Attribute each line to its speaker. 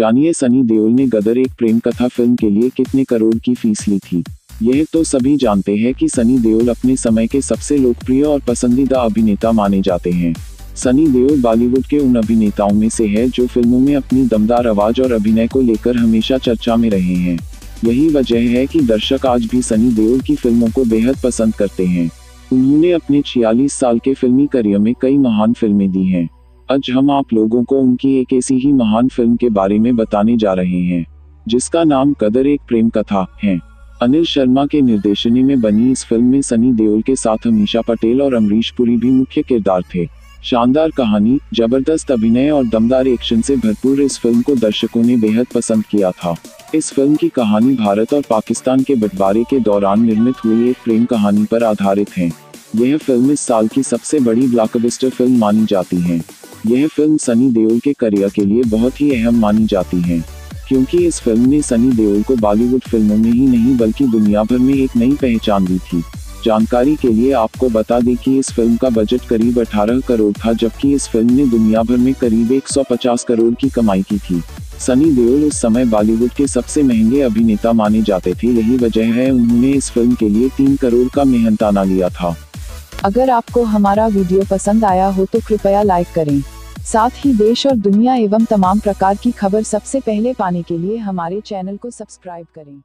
Speaker 1: जानिए, सनी देओल ने गदर एक प्रेम कथा फ़िल्म के लिए कितने करोड़ की फ़ीस ली थी। यह तो सभी जानते हैं कि सनी देओल अपने समय के सबसे लोकप्रिय और पसंदीदा अभिनेता माने जाते हैं। सनी देओल बॉलीवुड के उन अभिनेताओं में से है जो फ़िल्मों में अपनी दमदार आवाज़ और अभिनय को लेकर हमेशा चर्चा में रहे हैं। यही वजह है कि दर्शक आज भी सनी देओल की फ़िल्मों को बेहद पसंद करते हैं। उन्होंने अपने 46 साल के फिल्मी करियर में कई महान फ़िल्में दी हैं। आज हम आप लोगों को उनकी एक ऐसी ही महान फ़िल्म के बारे में बताने जा रहे हैं, जिसका नाम कदर एक प्रेम कथा है। अनिल शर्मा के निर्देशनी में बनी इस फ़िल्म में सनी देओल के साथ अमीशा पटेल और अमरीश पुरी भी मुख्य किरदार थे। शानदार कहानी, ज़बरदस्त अभिनय और दमदार एक्शन से भरपूर इस फ़िल्म को दर्शकों ने बेहद पसंद किया था। इस फ़िल्म की कहानी भारत और पाकिस्तान के बंटवारे के दौरान निर्मित हुई एक प्रेम कहानी पर आधारित है। यह फ़िल्म इस साल की सबसे बड़ी ब्लॉकबस्टर फ़िल्म मानी जाती है। यह फ़िल्म सनी देओल के करियर के लिए बहुत ही अहम मानी जाती है, क्योंकि इस फ़िल्म ने सनी देओल को बॉलीवुड फ़िल्मों में ही नहीं बल्कि दुनिया भर में एक नई पहचान दी थी। जानकारी के लिए आपको बता दें कि इस फ़िल्म का बजट करीब 18 करोड़ था, जबकि इस फ़िल्म ने दुनिया भर में करीब 150 करोड़ की कमाई की थी। सनी देओल उस समय बॉलीवुड के सबसे महँगे अभिनेता माने जाते थे, यही वजह है उन्होंने इस फ़िल्म के लिए तीन करोड़ का मेहनताना लिया था।
Speaker 2: अगर आपको हमारा वीडियो पसंद आया हो तो कृपया लाइक करें। साथ ही देश और दुनिया एवं तमाम प्रकार की खबर सबसे पहले पाने के लिए हमारे चैनल को सब्सक्राइब करें।